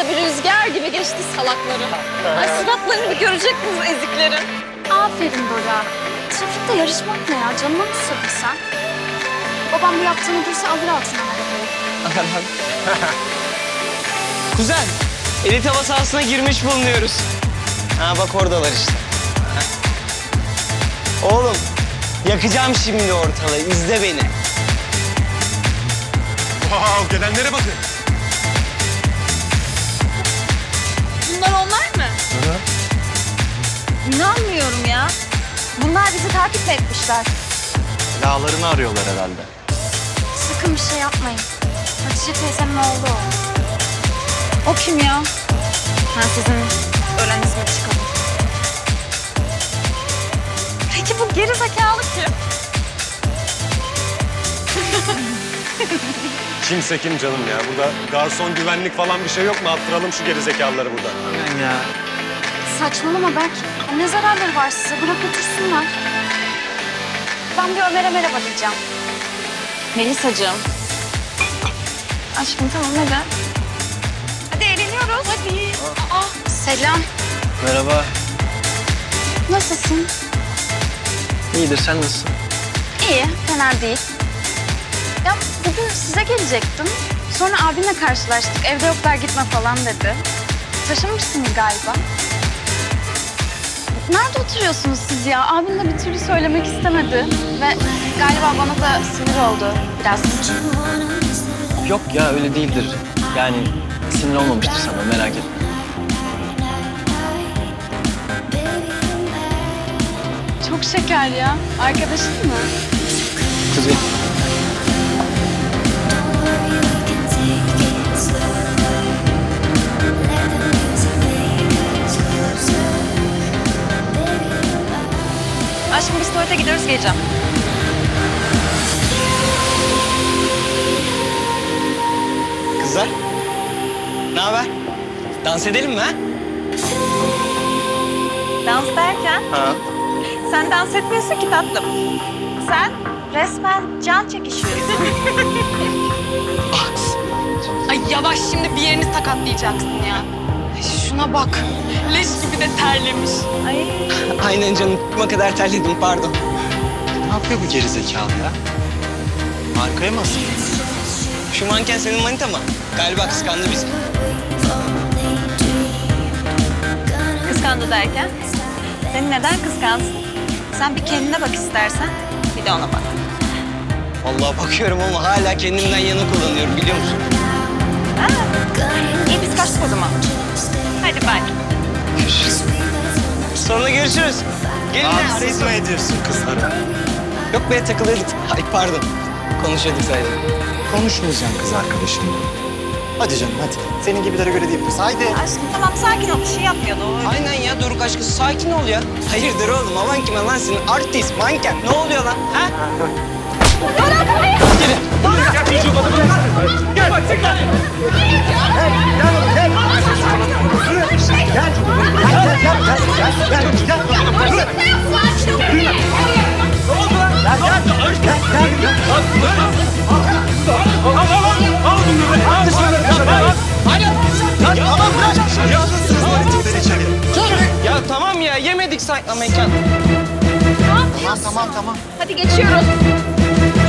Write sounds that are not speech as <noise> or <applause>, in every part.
tabii rüzgar gibi geçti salakları. Ay suratlarını bir görecektiniz eziklerin. Aferin Bora. Trafikte yarışmak ne ya? Canına mı sıkın sen? Babam bu yaptığını görse alır altına arabayı. <laughs> Kuzen, elit hava sahasına girmiş bulunuyoruz. Ha bak oradalar işte. Oğlum, yakacağım şimdi ortalığı. İzle beni. Wow, gelenlere bakın. Bunlar onlar mı? İnanmıyorum ya. Bunlar bizi takip etmişler. Lağlarını arıyorlar herhalde. Sakın bir şey yapmayın. Hatice teyzemin oğlu o. O kim ya? Ha sizin Kimse kim canım ya. Burada garson güvenlik falan bir şey yok mu? Attıralım şu gerizekalıları burada. Aynen ya. Saçmalama Berk. Ne zararları var size? Bırak otursunlar. Ben bir Ömer'e merhaba diyeceğim. Melisa'cığım. Aşkım tamam neden? Hadi eğleniyoruz. Hadi. Aa, Selam. Merhaba. Nasılsın? İyidir, sen nasılsın? İyi, fena değil. Ya bugün size gelecektim. Sonra abimle karşılaştık. Evde yoklar gitme falan dedi. Taşınmışsınız galiba. Nerede oturuyorsunuz siz ya? Abim de bir türlü söylemek istemedi. Ve galiba bana da sinir oldu biraz. Yok ya, öyle değildir. Yani sinir olmamıştır sana, merak etme. Çok şeker ya. Arkadaşın mı? Kuzey. Tuvalete gidiyoruz geleceğim. Kızlar, ne haber? Dans edelim mi ha? Dans derken Ha. sen dans etmiyorsun ki tatlım. Sen resmen can çekişiyorsun. <laughs> Ay yavaş şimdi bir yerini sakatlayacaksın ya. Şuna bak. Leş gibi de terlemiş. Ay. <laughs> Aynen canım, ne kadar terledim, pardon. Ne yapıyor bu gerizekalı ya? Arkaya mı asılıyor? Şu manken senin manita mı? Galiba kıskandı bizi. Kıskandı derken? Seni neden kıskansın? Sen bir kendine bak istersen. Bir de ona bak. Vallahi bakıyorum ama hala kendimden yana kullanıyorum biliyor musun? Bay. Sonra görüşürüz. Gelin arayız. mı ediyorsun kızlara? Yok be takılıyorduk. <laughs> Ay pardon. Konuşuyorduk sadece. Konuşmayacağım kız arkadaşımla. Hadi canım hadi. Senin gibilere göre değil kız. Haydi. Aşkım tamam sakin ol. Bir şey yapmıyordu o. Aynen ya Doruk aşkısı sakin ol ya. Hayırdır oğlum aman kime lan senin artist, manken. Ne oluyor lan ha? Ya tamam ya yemedik sakla mekan. Tamam tamam tamam. Hadi geçiyoruz.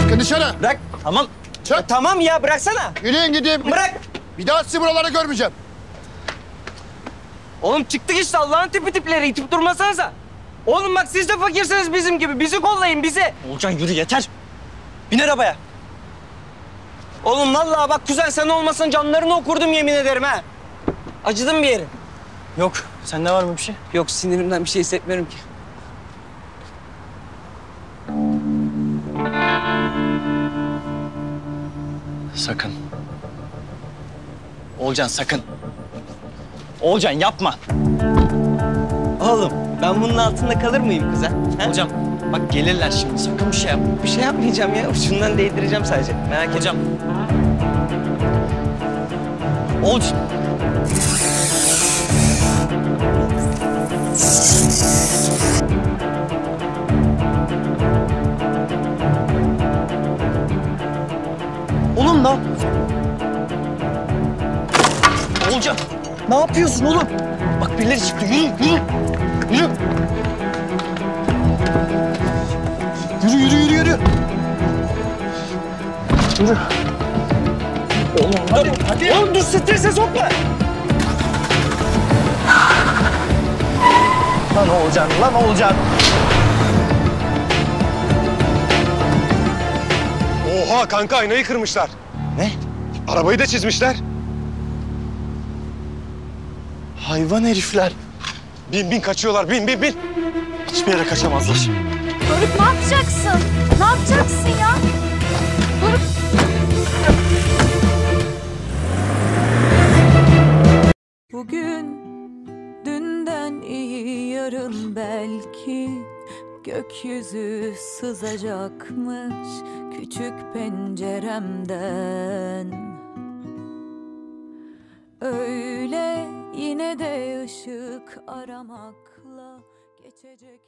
Çıkın dışarı. Bırak tamam. Çık. Ya tamam ya bıraksana. Yürüyün gidin. Bırak. Bir daha sizi buralarda görmeyeceğim. Oğlum çıktık işte Allah'ın tipi tipleri itip durmasanıza. Oğlum bak siz de fakirsiniz bizim gibi. Bizi kollayın bizi. Olcan yürü yeter. Bin arabaya. Oğlum vallahi bak kuzen sen olmasan canlarını okurdum yemin ederim ha. Acıdın bir yerin. Yok. Sende var mı bir şey? Yok sinirimden bir şey hissetmiyorum ki. Sakın. Olcan sakın. Olcan yapma. Oğlum ben bunun altında kalır mıyım kıza? Hocam bak gelirler şimdi sakın bir şey yap. Bir şey yapmayacağım ya. Ucundan değdireceğim sadece. Merak etme. Hocam. Olcan. Oğlum lan. Olcan. Ne yapıyorsun oğlum? Bak birileri çıktı. Yürü, yürü. Yürü. Yürü, yürü, yürü, yürü. Yürü. Oğlum hadi, hadi. Oğlum dur strese sokma. Lan Oğulcan, lan Oğulcan. Oha kanka aynayı kırmışlar. Ne? Arabayı da çizmişler. Hayvan herifler. Bin bin kaçıyorlar bin bin bin. Hiçbir yere kaçamazlar. Doruk ne yapacaksın? Ne yapacaksın ya? Doruk Bugün dünden iyi yarın belki gökyüzü sızacakmış küçük penceremden. Öyle yine de ışık aramakla geçecek.